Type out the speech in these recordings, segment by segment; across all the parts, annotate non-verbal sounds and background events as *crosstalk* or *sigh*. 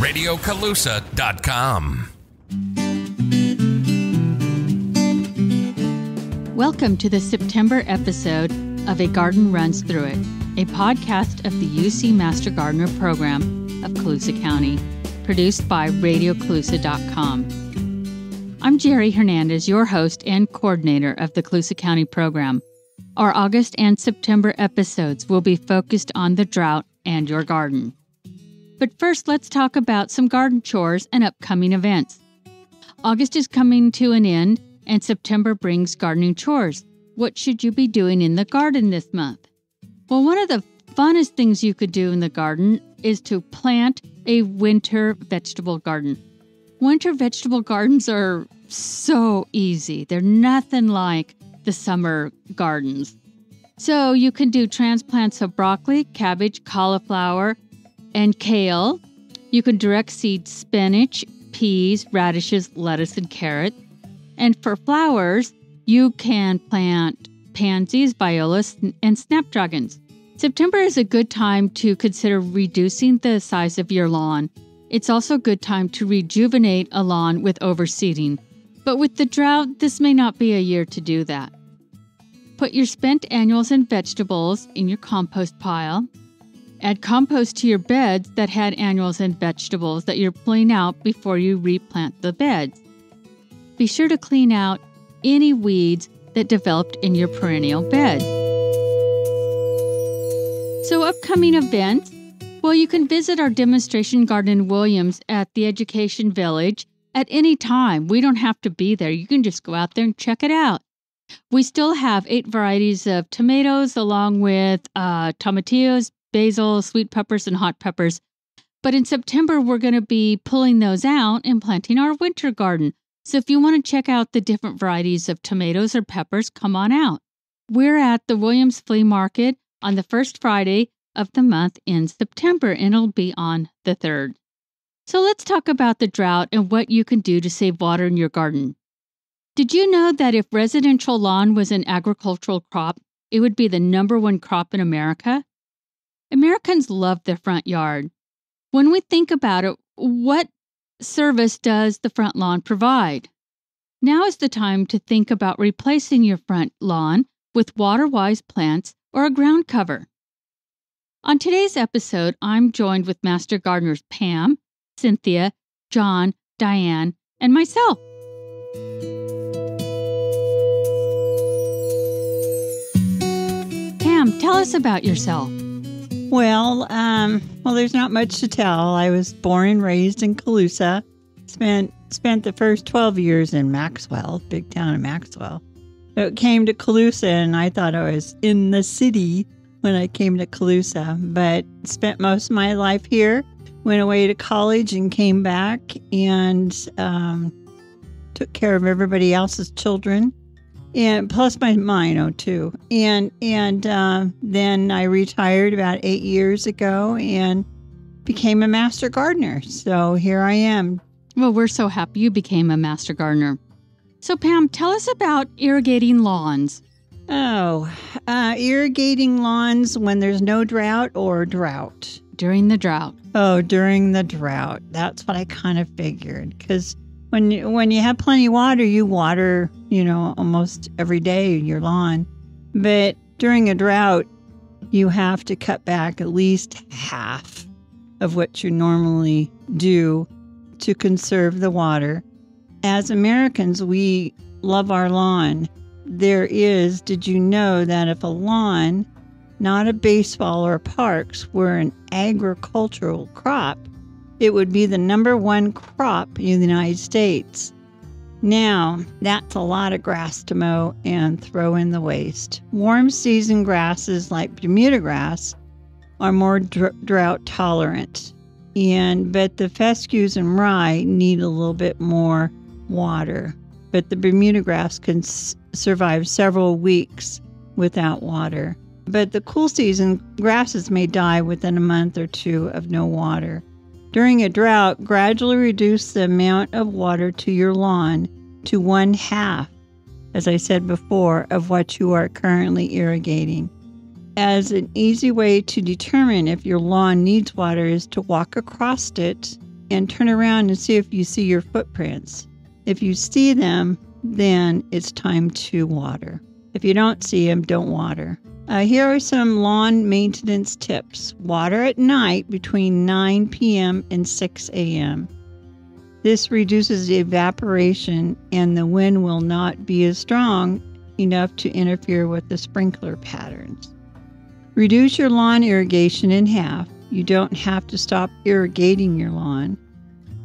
RadioColusa.com. Welcome to the September episode of A Garden Runs Through It, a podcast of the UC Master Gardener program of Colusa County, produced by RadioColusa.com. I'm Gerry Hernandez, your host and coordinator of the Colusa County program. Our August and September episodes will be focused on the drought and your garden. But first, let's talk about some garden chores and upcoming events. August is coming to an end, and September brings gardening chores. What should you be doing in the garden this month? Well, one of the funnest things you could do in the garden is to plant a winter vegetable garden. Winter vegetable gardens are so easy, they're nothing like the summer gardens. So you can do transplants of broccoli, cabbage, cauliflower, and kale. You can direct seed spinach, peas, radishes, lettuce, and carrot. And for flowers, you can plant pansies, violas, and snapdragons. September is a good time to consider reducing the size of your lawn. It's also a good time to rejuvenate a lawn with overseeding. But with the drought, this may not be a year to do that. Put your spent annuals and vegetables in your compost pile. Add compost to your beds that had annuals and vegetables that you're pulling out before you replant the beds. Be sure to clean out any weeds that developed in your perennial bed. So, upcoming events well, you can visit our demonstration garden in Williams at the Education Village at any time. We don't have to be there. You can just go out there and check it out. We still have eight varieties of tomatoes, along with uh, tomatillos, basil, sweet peppers, and hot peppers. But in September, we're going to be pulling those out and planting our winter garden. So if you want to check out the different varieties of tomatoes or peppers, come on out. We're at the Williams Flea Market on the first Friday of the month in September, and it'll be on the 3rd. So let's talk about the drought and what you can do to save water in your garden. Did you know that if residential lawn was an agricultural crop, it would be the number one crop in America? Americans love their front yard. When we think about it, what service does the front lawn provide? Now is the time to think about replacing your front lawn with water wise plants or a ground cover. On today's episode, I'm joined with Master Gardeners Pam, Cynthia, John, Diane, and myself. Pam, tell us about yourself. Well, um, well, there's not much to tell. I was born and raised in Colusa. Spent spent the first 12 years in Maxwell, big town in Maxwell. So It came to Colusa, and I thought I was in the city when I came to Colusa, but spent most of my life here. Went away to college and came back and um, took care of everybody else's children, and plus my mine too. And and uh, then I retired about eight years ago and became a master gardener. So here I am. Well, we're so happy you became a master gardener. So Pam, tell us about irrigating lawns. Oh, uh, irrigating lawns when there's no drought or drought? During the drought. Oh, during the drought. That's what I kind of figured. Because when you, when you have plenty of water, you water, you know, almost every day your lawn. But during a drought, you have to cut back at least half of what you normally do to conserve the water. As Americans, we love our lawn there is, did you know that if a lawn, not a baseball or parks, were an agricultural crop, it would be the number one crop in the United States. Now, that's a lot of grass to mow and throw in the waste. Warm season grasses like Bermuda grass are more dr- drought tolerant. And but the fescues and rye need a little bit more water. But the Bermuda grass can survive several weeks without water. But the cool season, grasses may die within a month or two of no water. During a drought, gradually reduce the amount of water to your lawn to one half, as I said before, of what you are currently irrigating. As an easy way to determine if your lawn needs water is to walk across it and turn around and see if you see your footprints. If you see them, then it's time to water. If you don't see them, don't water. Uh, here are some lawn maintenance tips. Water at night between 9 p.m. and 6 a.m. This reduces the evaporation and the wind will not be as strong enough to interfere with the sprinkler patterns. Reduce your lawn irrigation in half. You don't have to stop irrigating your lawn.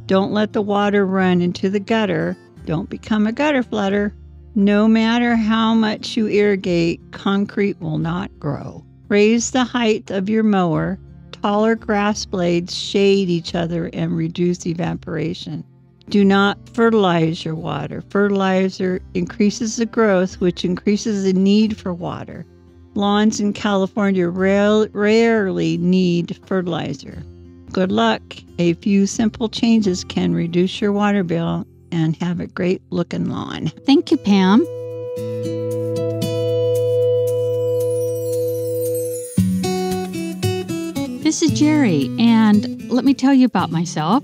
Don't let the water run into the gutter. Don't become a gutter flooder. No matter how much you irrigate, concrete will not grow. Raise the height of your mower. Taller grass blades shade each other and reduce evaporation. Do not fertilize your water. Fertilizer increases the growth, which increases the need for water. Lawns in California rare, rarely need fertilizer. Good luck. A few simple changes can reduce your water bill and have a great looking lawn. Thank you, Pam. This is Gerry, and let me tell you about myself.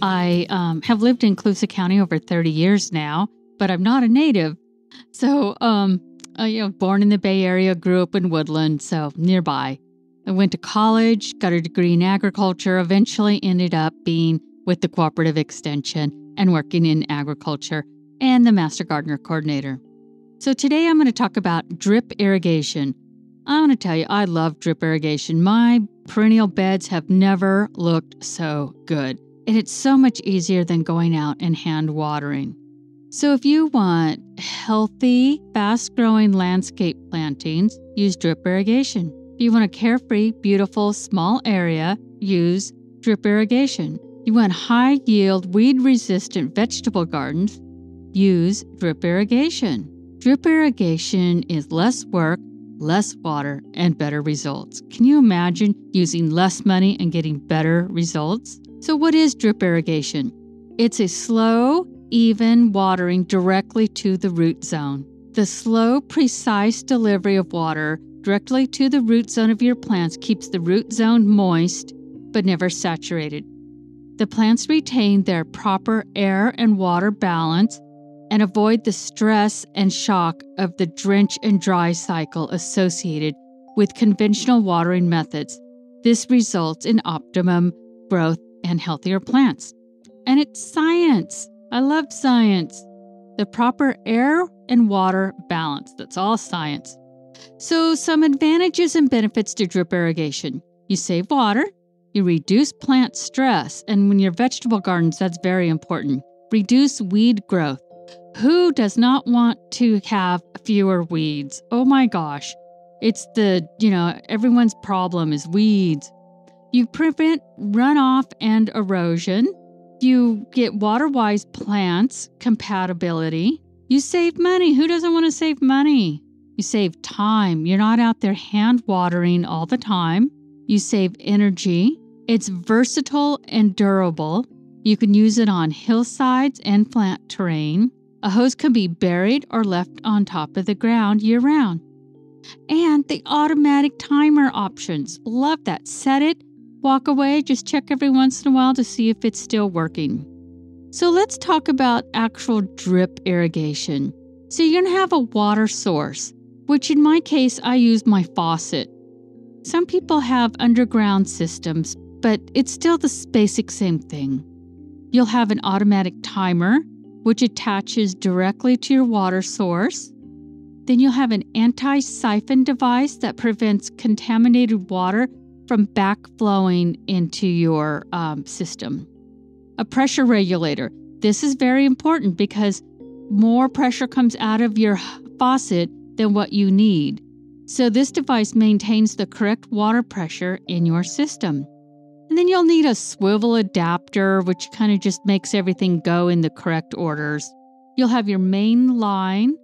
I um, have lived in Colusa County over 30 years now, but I'm not a native. So, um, uh, you know, born in the Bay Area, grew up in Woodland, so nearby. I went to college, got a degree in agriculture, eventually ended up being with the Cooperative Extension and working in agriculture and the Master Gardener Coordinator. So today I'm going to talk about drip irrigation. I want to tell you, I love drip irrigation. My perennial beds have never looked so good and it's so much easier than going out and hand watering. So, if you want healthy, fast growing landscape plantings, use drip irrigation. If you want a carefree, beautiful, small area, use drip irrigation. You want high yield, weed resistant vegetable gardens, use drip irrigation. Drip irrigation is less work, less water, and better results. Can you imagine using less money and getting better results? So, what is drip irrigation? It's a slow, even watering directly to the root zone. The slow, precise delivery of water directly to the root zone of your plants keeps the root zone moist but never saturated. The plants retain their proper air and water balance and avoid the stress and shock of the drench and dry cycle associated with conventional watering methods. This results in optimum growth and healthier plants. And it's science. I love science. The proper air and water balance. That's all science. So, some advantages and benefits to drip irrigation you save water, you reduce plant stress, and when your vegetable gardens, that's very important. Reduce weed growth. Who does not want to have fewer weeds? Oh my gosh. It's the, you know, everyone's problem is weeds. You prevent runoff and erosion. You get water wise plants compatibility. You save money. Who doesn't want to save money? You save time. You're not out there hand watering all the time. You save energy. It's versatile and durable. You can use it on hillsides and flat terrain. A hose can be buried or left on top of the ground year round. And the automatic timer options. Love that. Set it walk away, just check every once in a while to see if it's still working. So let's talk about actual drip irrigation. So you're going to have a water source, which in my case, I use my faucet. Some people have underground systems, but it's still the basic same thing. You'll have an automatic timer, which attaches directly to your water source. Then you'll have an anti siphon device that prevents contaminated water from backflowing into your um, system. A pressure regulator. This is very important because more pressure comes out of your faucet than what you need. So, this device maintains the correct water pressure in your system. And then you'll need a swivel adapter, which kind of just makes everything go in the correct orders. You'll have your main line,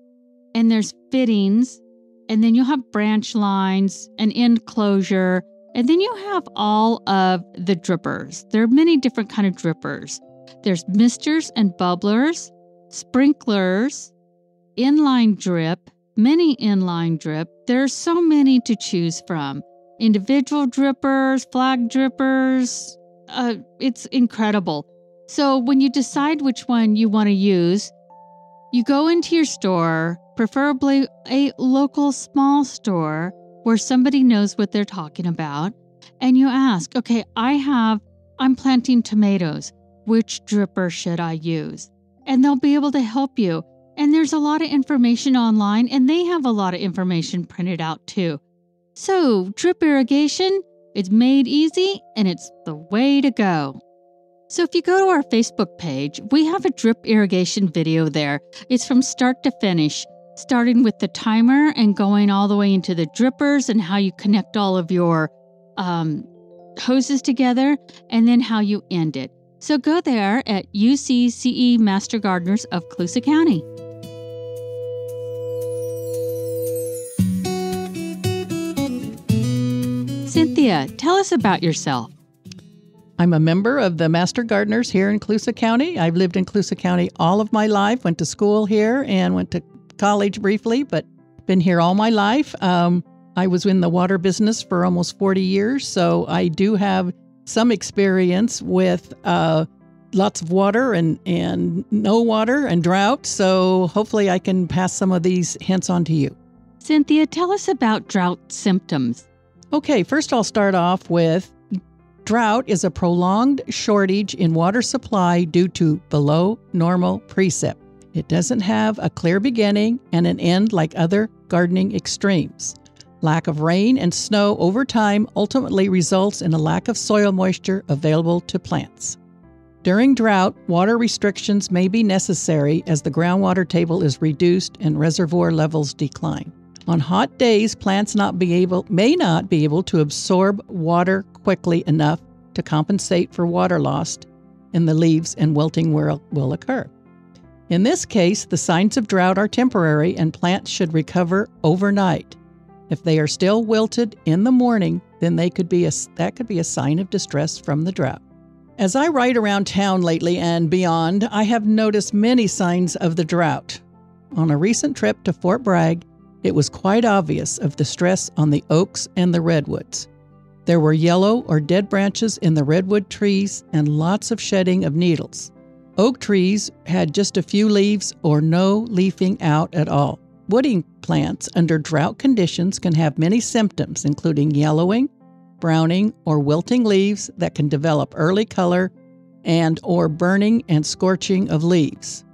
and there's fittings, and then you'll have branch lines, an enclosure, and then you have all of the drippers. There are many different kind of drippers. There's misters and bubblers, sprinklers, inline drip, mini inline drip. There are so many to choose from. Individual drippers, flag drippers, uh, it's incredible. So when you decide which one you want to use, you go into your store, preferably a local small store where somebody knows what they're talking about, and you ask, okay, I have, I'm planting tomatoes. Which dripper should I use? And they'll be able to help you. And there's a lot of information online, and they have a lot of information printed out too. So, drip irrigation, it's made easy and it's the way to go. So, if you go to our Facebook page, we have a drip irrigation video there. It's from start to finish, starting with the timer and going all the way into the drippers and how you connect all of your um, hoses together, and then how you end it. So, go there at UCCE Master Gardeners of Colusa County. Cynthia, tell us about yourself. I'm a member of the Master Gardeners here in Colusa County. I've lived in Colusa County all of my life, went to school here and went to college briefly, but been here all my life. Um, I was in the water business for almost 40 years, so I do have some experience with uh, lots of water and, and no water and drought. So hopefully I can pass some of these hints on to you. Cynthia, tell us about drought symptoms. Okay, first I'll start off with drought is a prolonged shortage in water supply due to below normal precip. It doesn't have a clear beginning and an end like other gardening extremes. Lack of rain and snow over time ultimately results in a lack of soil moisture available to plants. During drought, water restrictions may be necessary as the groundwater table is reduced and reservoir levels decline. On hot days, plants not be able, may not be able to absorb water quickly enough to compensate for water lost in the leaves, and wilting will, will occur. In this case, the signs of drought are temporary and plants should recover overnight. If they are still wilted in the morning, then they could be a, that could be a sign of distress from the drought. As I ride around town lately and beyond, I have noticed many signs of the drought. On a recent trip to Fort Bragg, it was quite obvious of the stress on the oaks and the redwoods. There were yellow or dead branches in the redwood trees and lots of shedding of needles. Oak trees had just a few leaves or no leafing out at all. Wooding plants under drought conditions can have many symptoms, including yellowing, browning, or wilting leaves that can develop early color and or burning and scorching of leaves.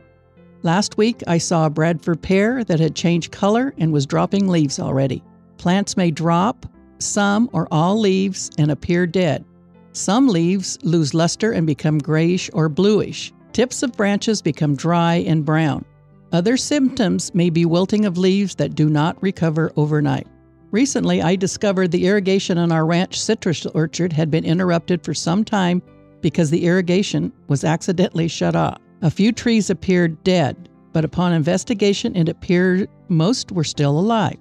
Last week, I saw a Bradford pear that had changed color and was dropping leaves already. Plants may drop some or all leaves and appear dead. Some leaves lose luster and become grayish or bluish. Tips of branches become dry and brown. Other symptoms may be wilting of leaves that do not recover overnight. Recently, I discovered the irrigation on our ranch citrus orchard had been interrupted for some time because the irrigation was accidentally shut off. A few trees appeared dead, but upon investigation, it appeared most were still alive.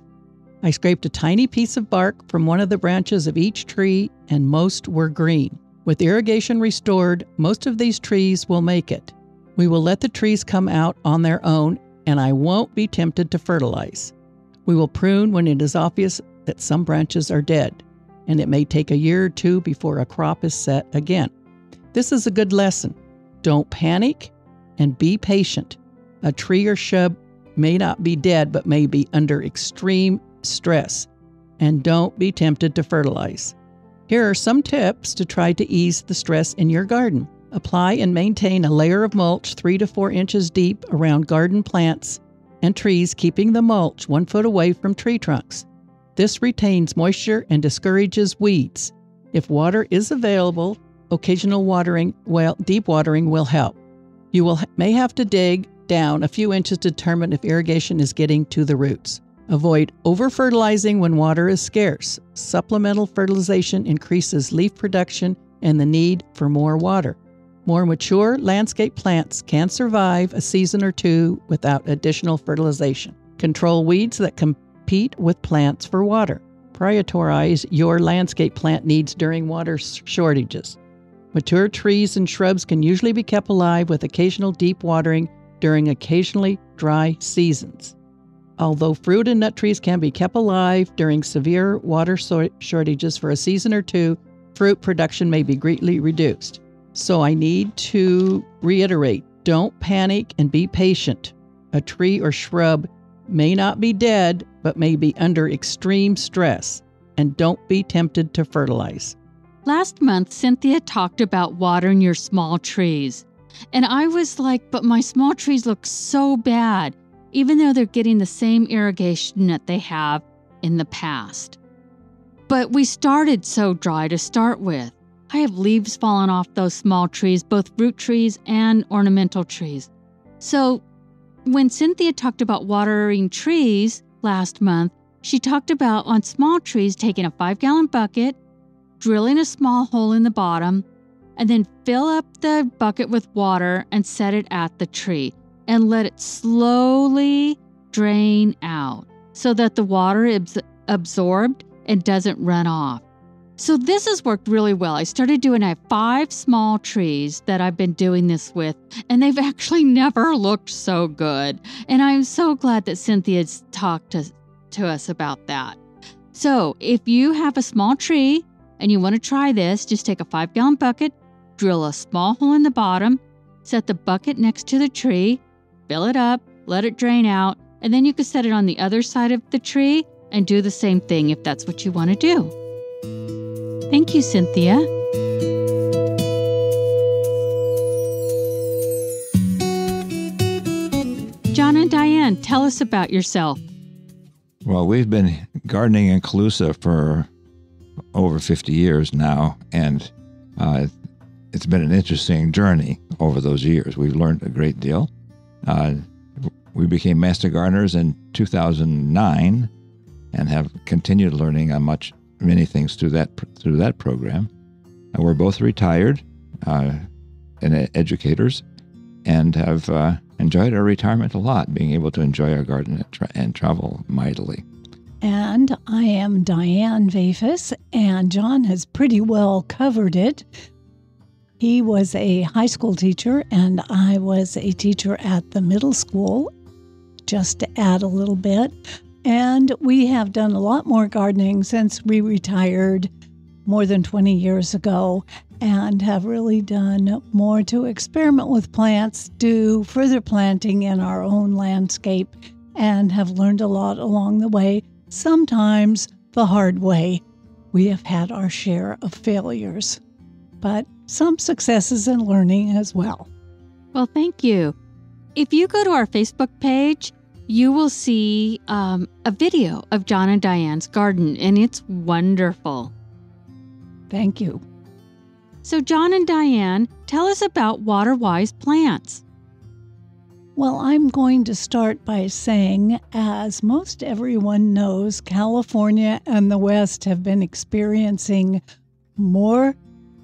I scraped a tiny piece of bark from one of the branches of each tree, and most were green. With irrigation restored, most of these trees will make it. We will let the trees come out on their own, and I won't be tempted to fertilize. We will prune when it is obvious that some branches are dead, and it may take a year or two before a crop is set again. This is a good lesson. Don't panic and be patient. A tree or shrub may not be dead, but may be under extreme stress. And don't be tempted to fertilize. Here are some tips to try to ease the stress in your garden. Apply and maintain a layer of mulch three to four inches deep around garden plants and trees, keeping the mulch one foot away from tree trunks. This retains moisture and discourages weeds. If water is available, occasional watering, well, deep watering will help. You will may have to dig down a few inches to determine if irrigation is getting to the roots. Avoid over fertilizing when water is scarce. Supplemental fertilization increases leaf production and the need for more water. More mature landscape plants can survive a season or two without additional fertilization. Control weeds that compete with plants for water. Prioritize your landscape plant needs during water shortages. Mature trees and shrubs can usually be kept alive with occasional deep watering during occasionally dry seasons. Although fruit and nut trees can be kept alive during severe water shortages for a season or two, fruit production may be greatly reduced. So I need to reiterate don't panic and be patient. A tree or shrub may not be dead, but may be under extreme stress, and don't be tempted to fertilize. Last month, Cynthia talked about watering your small trees. And I was like, but my small trees look so bad, even though they're getting the same irrigation that they have in the past. But we started so dry to start with. I have leaves falling off those small trees, both fruit trees and ornamental trees. So, when Cynthia talked about watering trees last month, she talked about on small trees taking a five gallon bucket, drilling a small hole in the bottom, and then fill up the bucket with water and set it at the tree and let it slowly drain out so that the water is absorbed and doesn't run off. So this has worked really well. I started doing I five small trees that I've been doing this with, and they've *laughs* actually never looked so good. And I'm so glad that Cynthia's talked to, to us about that. So if you have a small tree and you want to try this, just take a five gallon bucket, drill a small hole in the bottom, set the bucket next to the tree, fill it up, let it drain out, and then you can set it on the other side of the tree and do the same thing if that's what you want to do. Thank you, Cynthia. John and Diane, tell us about yourself. Well, we've been gardening in Colusa for over 50 years now, and uh, it's been an interesting journey over those years. We've learned a great deal. Uh, we became master gardeners in 2009 and have continued learning on much many things through that through that program. And we're both retired uh, and educators, and have uh, enjoyed our retirement a lot, being able to enjoy our garden and, tra- and travel mightily. And I am Diane Vafis, and John has pretty well covered it. He was a high school teacher, and I was a teacher at the middle school, just to add a little bit. And we have done a lot more gardening since we retired more than 20 years ago and have really done more to experiment with plants, do further planting in our own landscape, and have learned a lot along the way, sometimes the hard way. We have had our share of failures, but some successes and learning as well. Well, thank you. If you go to our Facebook page, you will see um, a video of John and Diane's garden, and it's wonderful. Thank you. So, John and Diane, tell us about water wise plants. Well, I'm going to start by saying, as most everyone knows, California and the West have been experiencing more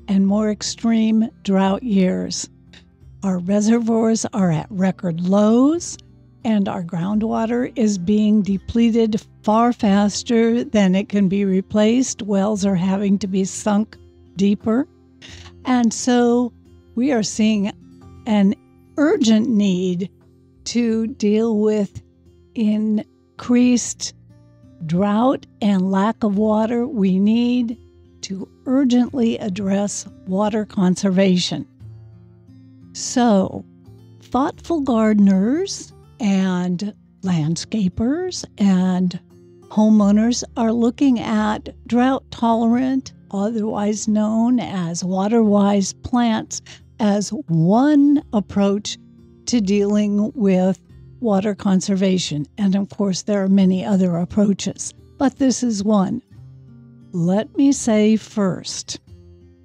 and more extreme drought years. Our reservoirs are at record lows and our groundwater is being depleted far faster than it can be replaced. Wells are having to be sunk deeper. And so we are seeing an urgent need to deal with increased drought and lack of water. We need to urgently address water conservation. So, thoughtful gardeners and landscapers and homeowners are looking at drought tolerant, otherwise known as water wise plants, as one approach to dealing with water conservation. And of course, there are many other approaches, but this is one. Let me say first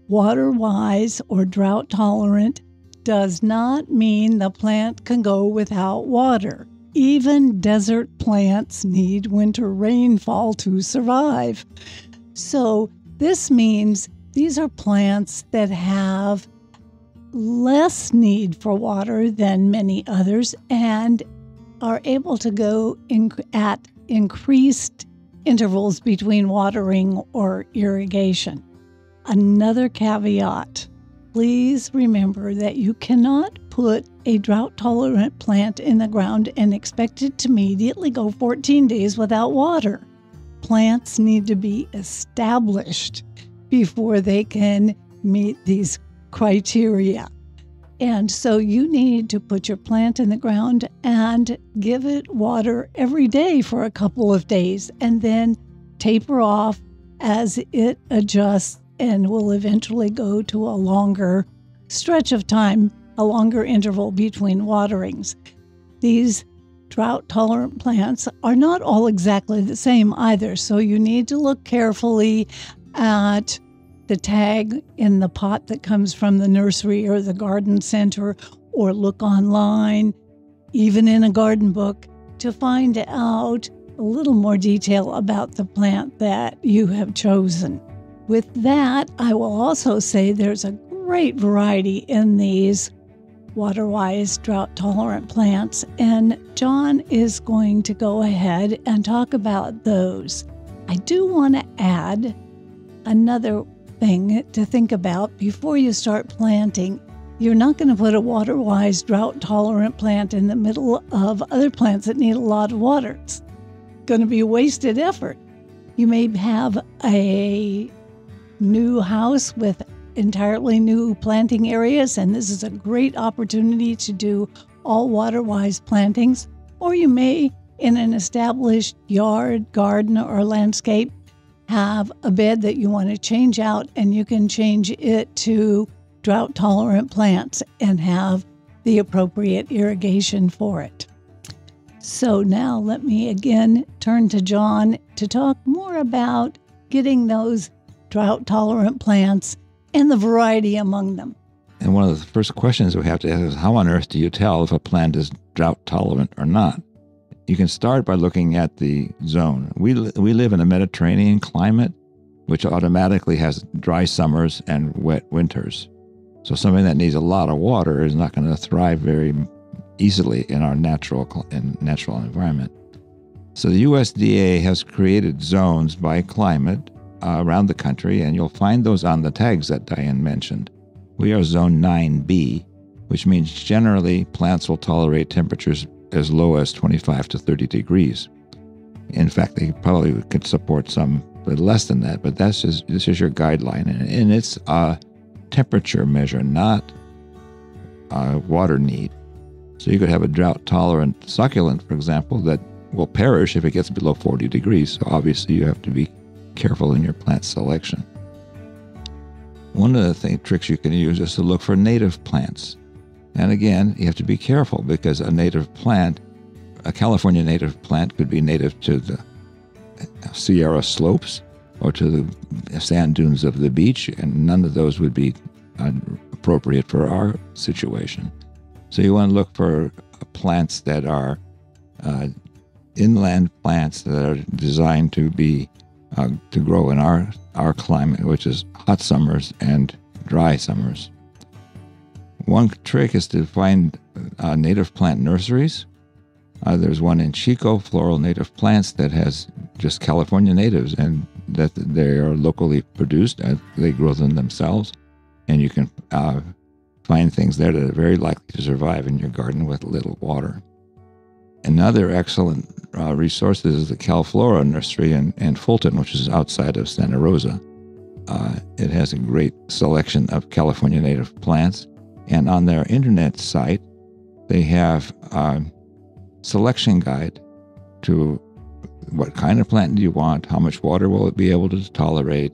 water wise or drought tolerant does not mean the plant can go without water. Even desert plants need winter rainfall to survive. So, this means these are plants that have less need for water than many others and are able to go in, at increased intervals between watering or irrigation. Another caveat please remember that you cannot put a drought tolerant plant in the ground and expect it to immediately go 14 days without water. Plants need to be established before they can meet these criteria. And so you need to put your plant in the ground and give it water every day for a couple of days and then taper off as it adjusts and will eventually go to a longer stretch of time, a longer interval between waterings. These drought tolerant plants are not all exactly the same either, so you need to look carefully at the tag in the pot that comes from the nursery or the garden center, or look online, even in a garden book, to find out a little more detail about the plant that you have chosen. With that, I will also say there's a great variety in these water wise, drought tolerant plants, and John is going to go ahead and talk about those. I do want to add another thing to think about before you start planting. You're not going to put a water wise, drought tolerant plant in the middle of other plants that need a lot of water. It's going to be a wasted effort. You may have a new house with entirely new planting areas, and this is a great opportunity to do all water wise plantings. Or you may, in an established yard, garden, or landscape, have a bed that you want to change out and you can change it to drought tolerant plants and have the appropriate irrigation for it. So now let me again turn to John to talk more about getting those drought tolerant plants and the variety among them. And one of the first questions we have to ask is how on earth do you tell if a plant is drought tolerant or not? You can start by looking at the zone. We, we live in a Mediterranean climate, which automatically has dry summers and wet winters. So something that needs a lot of water is not going to thrive very easily in our natural in natural environment. So the USDA has created zones by climate uh, around the country, and you'll find those on the tags that Diane mentioned. We are zone 9B, which means generally plants will tolerate temperatures as low as 25 to 30 degrees. In fact, they probably could support some but less than that, but that's just this is your guideline, and, it's a temperature measure, not a water need. So you could have a drought tolerant succulent, for example, that will perish if it gets below 40 degrees. So obviously you have to be careful in your plant selection. One of the thing, tricks you can use is to look for native plants. And again, you have to be careful because a native plant, a California native plant, could be native to the Sierra slopes or to the sand dunes of the beach, and none of those would be appropriate for our situation. So you want to look for plants that are uh, inland plants that are designed to be uh, to grow in our our climate, which is hot summers and dry summers. One trick is to find uh, native plant nurseries. Uh, there's one in Chico, Floral Native Plants, that has just California natives and that they are locally produced. Uh, they grow them themselves, and you can uh, find things there that are very likely to survive in your garden with little water. Another excellent uh, resource is the Calflora Nursery in, in Fulton, which is outside of Santa Rosa. Uh, it has a great selection of California native plants and on their internet site, they have a selection guide to what kind of plant do you want, how much water will it be able to tolerate,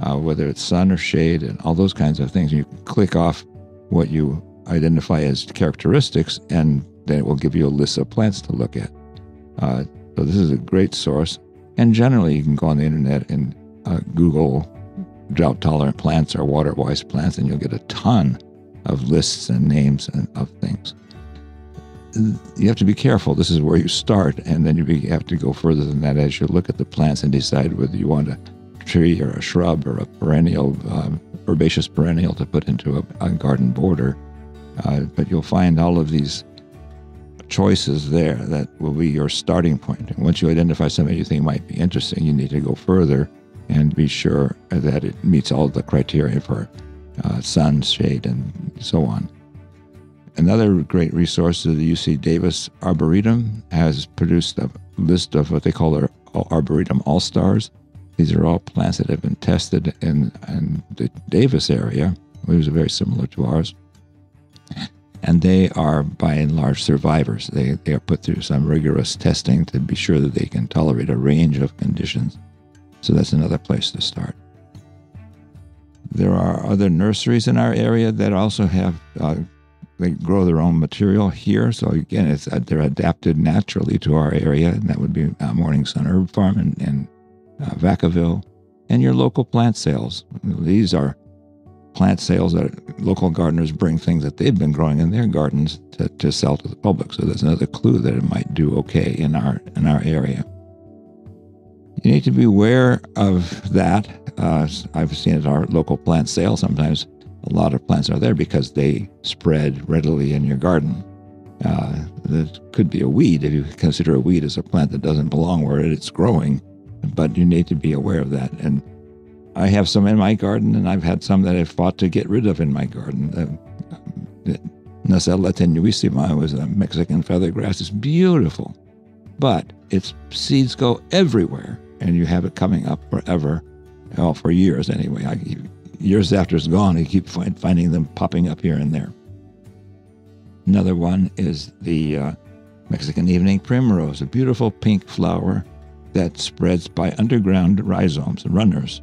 uh, whether it's sun or shade, and all those kinds of things. You can click off what you identify as characteristics, and then it will give you a list of plants to look at. Uh, so this is a great source. And generally, you can go on the internet and uh, Google drought tolerant plants or water wise plants, and you'll get a ton of lists and names and of things. You have to be careful. This is where you start, and then you have to go further than that as you look at the plants and decide whether you want a tree or a shrub or a perennial, um, herbaceous perennial to put into a, a garden border. Uh, but you'll find all of these choices there that will be your starting point. And once you identify something you think might be interesting, you need to go further and be sure that it meets all the criteria for uh, sun, shade, and so on. Another great resource is the UC Davis Arboretum has produced a list of what they call their Arboretum All Stars. These are all plants that have been tested in, in the Davis area, which is very similar to ours. And they are, by and large, survivors. They, they are put through some rigorous testing to be sure that they can tolerate a range of conditions. So that's another place to start. There are other nurseries in our area that also have uh, they grow their own material here. So again, it's uh, they're adapted naturally to our area, and that would be uh, Morning Sun Herb Farm in, uh, Vacaville, and your local plant sales. These are plant sales that local gardeners bring things that they've been growing in their gardens to, to sell to the public. So that's another clue that it might do okay in our in our area. You need to be aware of that. Uh, I've seen at our local plant sale sometimes a lot of plants are there because they spread readily in your garden. Uh, it could be a weed if you consider a weed as a plant that doesn't belong where it's growing, but you need to be aware of that. And I have some in my garden, and I've had some that I've fought to get rid of in my garden. Uh, Nassella tenuissima was a Mexican feathergrass. It's beautiful, but its seeds go everywhere, and you have it coming up forever, well, for years anyway. I, years after it's gone, you keep find, finding them popping up here and there. Another one is the uh, Mexican evening primrose, a beautiful pink flower that spreads by underground rhizomes, and runners,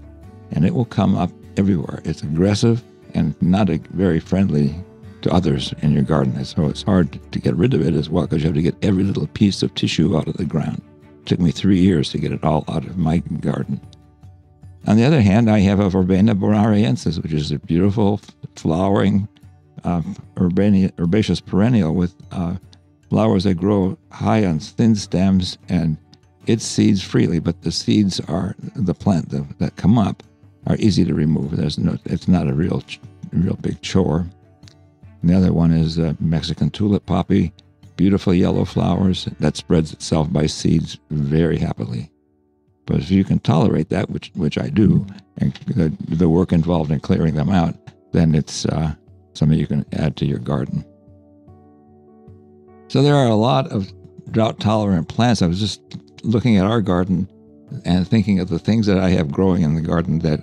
and it will come up everywhere. It's aggressive and not a, very friendly to others in your garden. So it's hard to get rid of it as well because you have to get every little piece of tissue out of the ground. Took me three years to get it all out of my garden. On the other hand, I have a Verbena bonariensis, which is a beautiful flowering uh, herbaceous perennial with uh, flowers that grow high on thin stems and it seeds freely, but the seeds are the plant that, that come up are easy to remove. There's no, it's not a real, real big chore. And the other one is Mexican tulip poppy, beautiful yellow flowers that spreads itself by seeds very happily. But if you can tolerate that, which which I do, and the, the work involved in clearing them out, then it's uh, something you can add to your garden. So there are a lot of drought tolerant plants. I was just looking at our garden and thinking of the things that I have growing in the garden that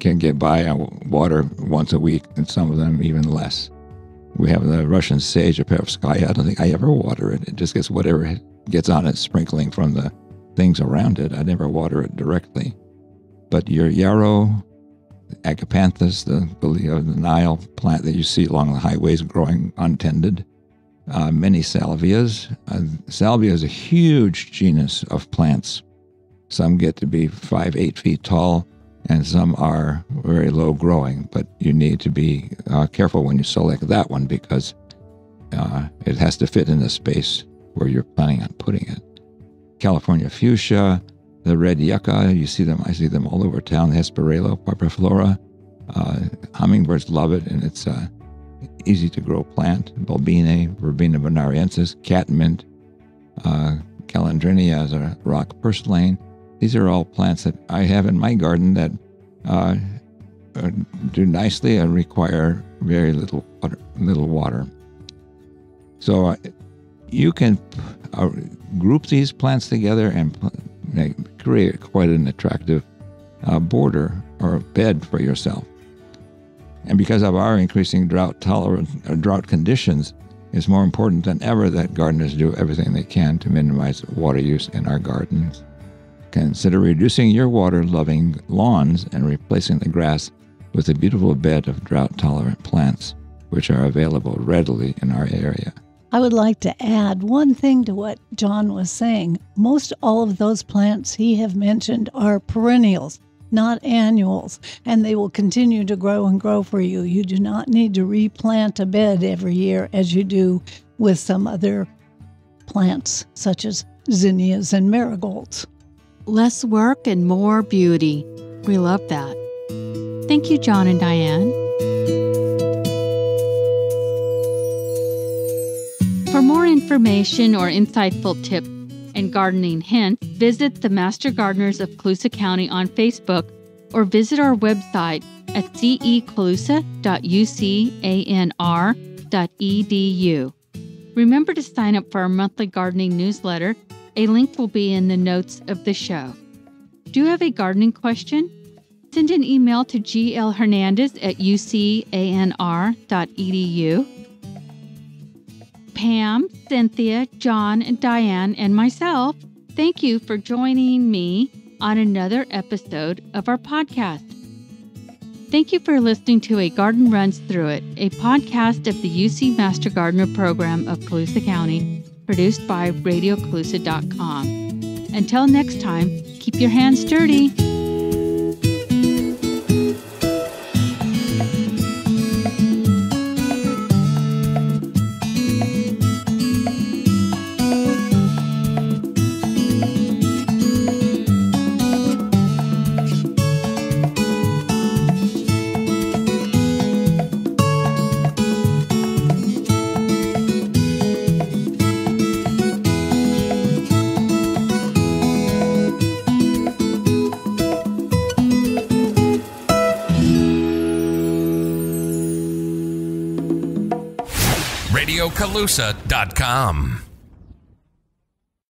can get by on water once a week, and some of them even less. We have the Russian sage, a perovskia. I don't think I ever water it. It just gets whatever gets on it, sprinkling from the things around it. I never water it directly. But your yarrow, agapanthus, the, the Nile plant that you see along the highways growing untended, uh, many salvias. Uh, salvia is a huge genus of plants. Some get to be five, eight feet tall, and some are very low growing. But you need to be uh, careful when you select that one because uh, it has to fit in the space where you're planning on putting it. California fuchsia, the red yucca. You see them, I see them all over town. The Hesperaloe parviflora. Uh, hummingbirds love it, and it's uh, easy to grow plant. Bulbine, Verbena bonariensis, catmint, uh, Calandrinia as a rock purslane. These are all plants that I have in my garden that uh, uh do nicely and require very little water. Little water. So uh, you can uh, group these plants together and make, create quite an attractive uh, border or bed for yourself. And because of our increasing drought tolerant uh, drought conditions, it's more important than ever that gardeners do everything they can to minimize water use in our gardens. Consider reducing your water loving lawns and replacing the grass with a beautiful bed of drought tolerant plants, which are available readily in our area. I would like to add one thing to what John was saying. Most all of those plants he have mentioned are perennials, not annuals, and they will continue to grow and grow for you. You do not need to replant a bed every year as you do with some other plants such as zinnias and marigolds. Less work and more beauty. We love that. Thank you, John and Diane. For more information or insightful tips and gardening hints, visit the Master Gardeners of Colusa County on Facebook or visit our website at cecolusa.ucanr.edu. Remember to sign up for our monthly gardening newsletter. A link will be in the notes of the show. Do you have a gardening question? Send an email to glhernandez at ucanr.edu. Pam, Cynthia, John, and Diane, and myself, thank you for joining me on another episode of our podcast. Thank you for listening to A Garden Runs Through It, a podcast of the UC Master Gardener program of Colusa County, produced by RadioColusa.com. Until next time, keep your hands dirty. RadioColusa.com.